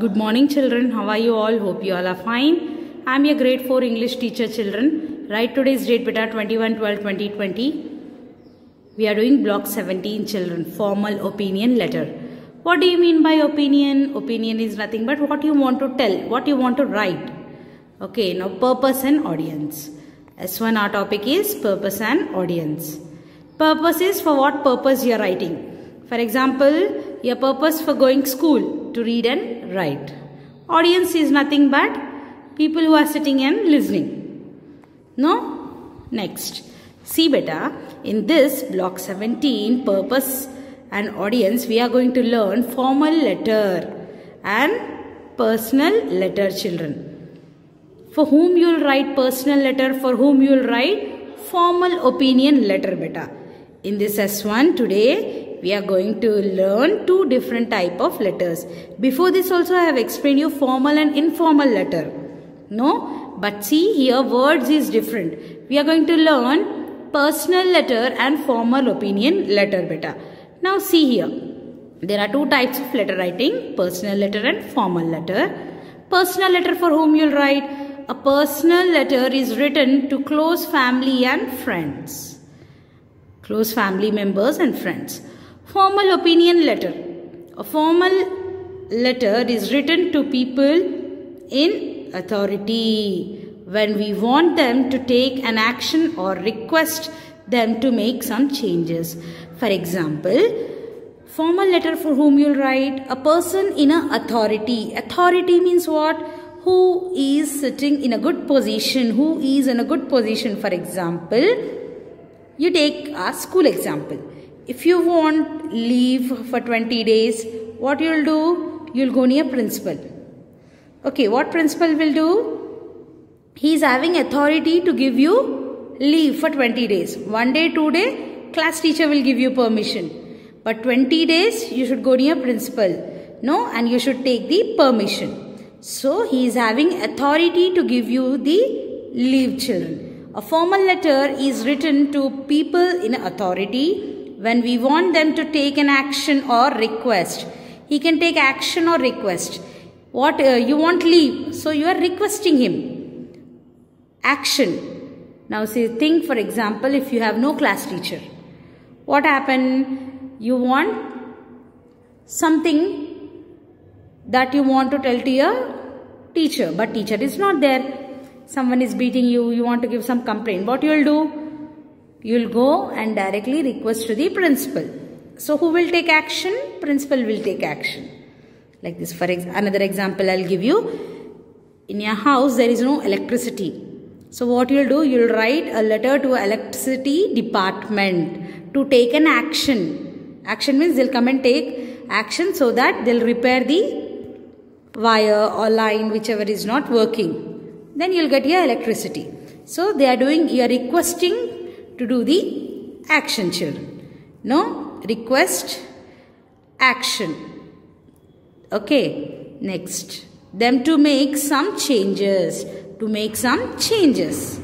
Good morning children. How are you all? Hope you all are fine. I am your grade 4 English teacher children. Write today's date beta 21 12 2020. We are doing block 17 children. Formal opinion letter. What do you mean by opinion? Opinion is nothing but what you want to tell, what you want to write. Okay, now purpose and audience. S1 our topic is purpose and audience. Purpose is for what purpose you are writing. For example, your purpose for going school to read and write. Audience is nothing but people who are sitting and listening. No? Next. See beta, in this block 17 purpose and audience we are going to learn formal letter and personal letter children. For whom you will write personal letter, for whom you will write formal opinion letter beta. In this S1 today we are going to learn two different type of letters. Before this also I have explained you formal and informal letter. No? But see here words is different. We are going to learn personal letter and formal opinion letter beta. Now see here. There are two types of letter writing. Personal letter and formal letter. Personal letter for whom you will write. A personal letter is written to close family and friends. Close family members and friends. Formal opinion letter. A formal letter is written to people in authority when we want them to take an action or request them to make some changes. For example, formal letter for whom you'll write a person in a authority. Authority means what? Who is sitting in a good position, who is in a good position. For example, you take a school example. If you want leave for 20 days, what you'll do? You'll go near principal. Okay, what principal will do? He is having authority to give you leave for 20 days. One day, two day, class teacher will give you permission. But 20 days, you should go near principal. No, and you should take the permission. So, he is having authority to give you the leave children. A formal letter is written to people in authority when we want them to take an action or request. He can take action or request. What uh, you want leave, so you are requesting him. Action. Now say think for example if you have no class teacher. What happened? You want something that you want to tell to your teacher but teacher is not there. Someone is beating you, you want to give some complaint. What you will do? You will go and directly request to the principal. So who will take action? Principal will take action. Like this for ex another example I'll give you. In your house there is no electricity. So what you'll do, you'll write a letter to electricity department to take an action. Action means they'll come and take action so that they'll repair the wire or line whichever is not working. Then you'll get your electricity. So they are doing, you are requesting to do the action children. No? Request, action. Okay. Next. Them to make some changes. To make some changes.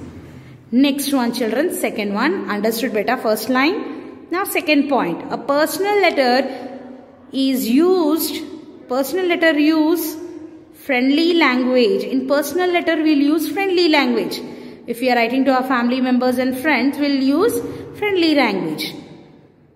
Next one children. Second one. Understood beta first line. Now second point. A personal letter is used. Personal letter use friendly language. In personal letter we'll use friendly language. If we are writing to our family members and friends, we'll use friendly language.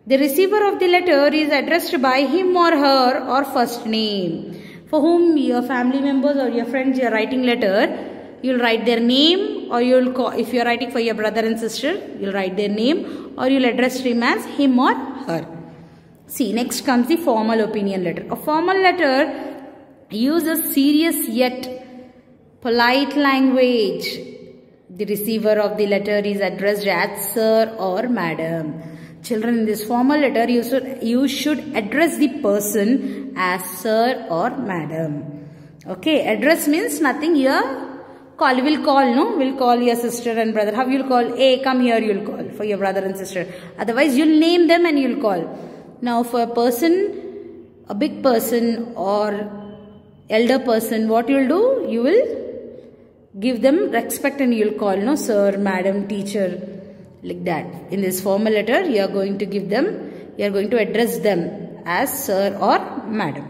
The receiver of the letter is addressed by him or her or first name. For whom your family members or your friends are writing letter, you'll write their name or you'll call, if you're writing for your brother and sister, you'll write their name or you'll address him as him or her. See, next comes the formal opinion letter. A formal letter uses serious yet polite language the receiver of the letter is addressed as sir or madam. Children, in this formal letter, you should, you should address the person as sir or madam. Okay, address means nothing here. Call, will call, no? Will call your sister and brother. How you'll call? A, come here, you'll call for your brother and sister. Otherwise, you'll name them and you'll call. Now, for a person, a big person or elder person, what you'll do? You will give them respect and you'll call no sir madam teacher like that in this formal letter you are going to give them you are going to address them as sir or madam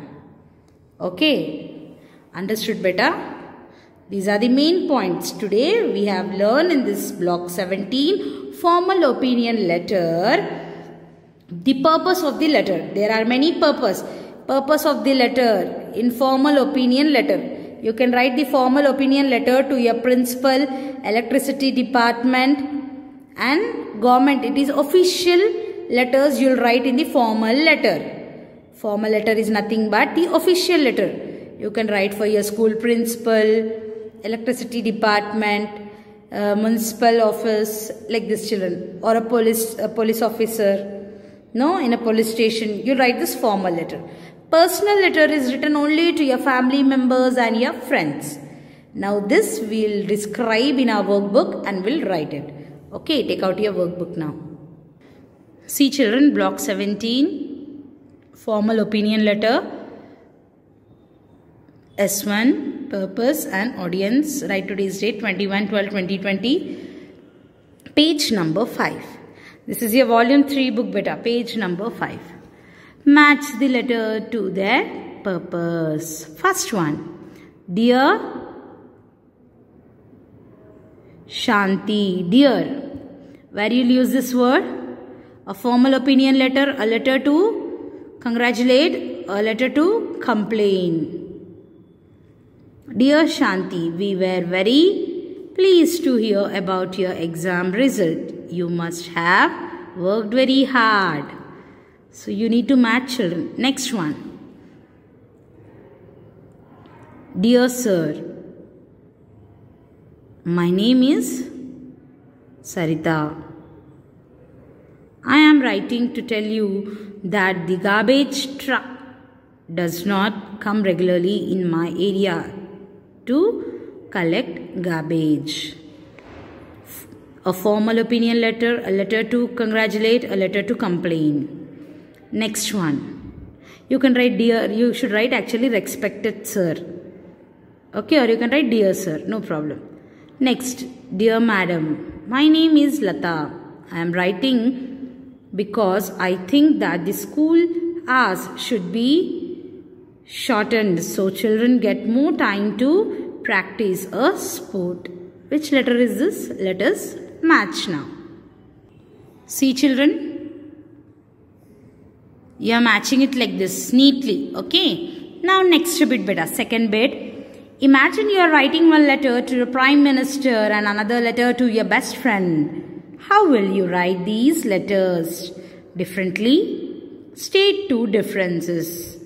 okay Understood better? These are the main points. Today we have learned in this block 17 formal opinion letter the purpose of the letter. There are many purpose. Purpose of the letter in formal opinion letter. You can write the formal opinion letter to your principal, electricity department and government. It is official letters you will write in the formal letter. Formal letter is nothing but the official letter. You can write for your school principal, electricity department, uh, municipal office like this children or a police a police officer no in a police station you write this formal letter personal letter is written only to your family members and your friends. Now this we'll describe in our workbook and we'll write it. Okay take out your workbook now. See children block 17 formal opinion letter. S1 purpose and audience. Write today's date 21 12 2020 page number 5 this is your volume 3 book beta page number 5 match the letter to their purpose first one dear Shanti dear where you'll use this word a formal opinion letter a letter to congratulate a letter to complain Dear Shanti, we were very pleased to hear about your exam result. You must have worked very hard. So you need to match children. Next one. Dear Sir, my name is Sarita. I am writing to tell you that the garbage truck does not come regularly in my area to collect garbage. A formal opinion letter, a letter to congratulate, a letter to complain. Next one. You can write dear, you should write actually respected sir. Okay, or you can write dear sir, no problem. Next, dear madam, my name is Lata. I am writing because I think that the school hours should be shortened so children get more time to practice a sport. Which letter is this? Let us match now. See children? You are matching it like this neatly. Okay. Now next bit beta. Second bit. Imagine you are writing one letter to the Prime Minister and another letter to your best friend. How will you write these letters? Differently? State two differences.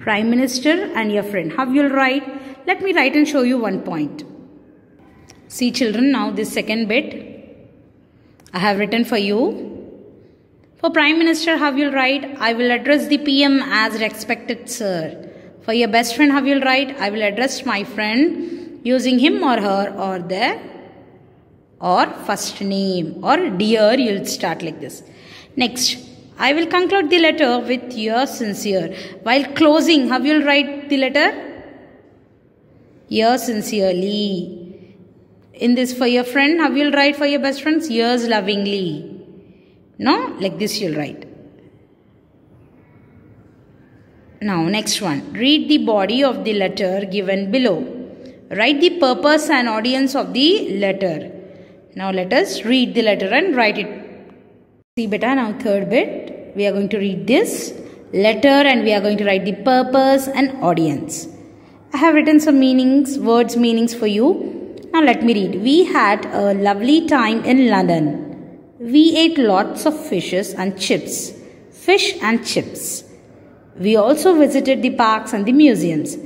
Prime Minister and your friend. How you'll write? Let me write and show you one point. See children, now this second bit I have written for you. For Prime Minister, how you'll write? I will address the PM as respected sir. For your best friend, how you'll write? I will address my friend using him or her or their or first name or dear you'll start like this. Next, I will conclude the letter with your sincere. While closing, how will write the letter? Yours sincerely. In this for your friend, how will write for your best friends? Yours lovingly. No? Like this you'll write. Now next one. Read the body of the letter given below. Write the purpose and audience of the letter. Now let us read the letter and write it. See beta now third bit we are going to read this letter and we are going to write the purpose and audience. I have written some meanings, words meanings for you. Now let me read. We had a lovely time in London. We ate lots of fishes and chips. Fish and chips. We also visited the parks and the museums.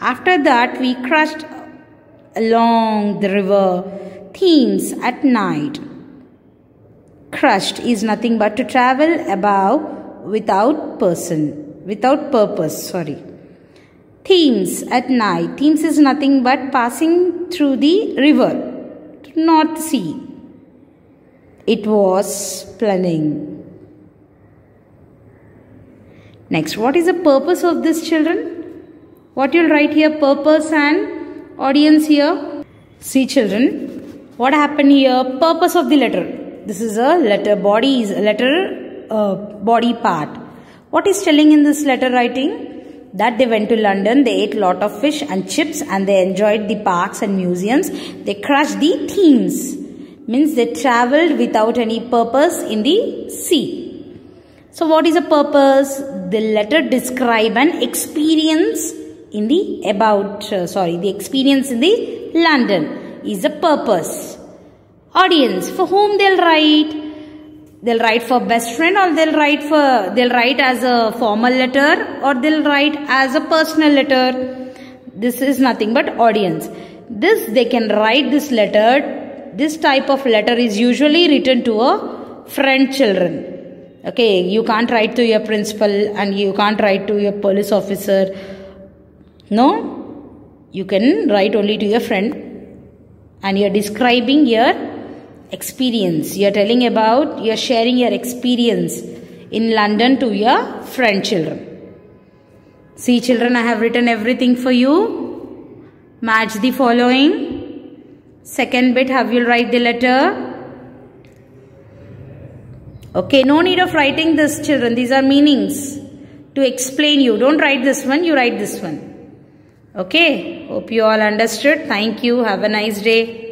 After that, we crashed along the river Thames at night crushed is nothing but to travel above without person, without purpose, sorry. Thames at night. Thames is nothing but passing through the river, North Sea. It was planning. Next, what is the purpose of this children? What you'll write here, purpose and audience here. See children, what happened here? Purpose of the letter. This is a letter body is a letter uh, body part. What is telling in this letter writing? that they went to London, they ate lot of fish and chips and they enjoyed the parks and museums. They crushed the Thames. Means they traveled without any purpose in the sea. So what is a purpose? The letter describe an experience in the about, uh, sorry, the experience in the London is a purpose. Audience, for whom they'll write? they'll write for best friend or they'll write for they'll write as a formal letter or they'll write as a personal letter this is nothing but audience this they can write this letter this type of letter is usually written to a friend children okay you can't write to your principal and you can't write to your police officer no you can write only to your friend and you're describing your experience. You're telling about, you're sharing your experience in London to your friend children. See children, I have written everything for you. Match the following. Second bit, how you'll write the letter. Okay, no need of writing this children. These are meanings to explain you. Don't write this one, you write this one. Okay, hope you all understood. Thank you. Have a nice day.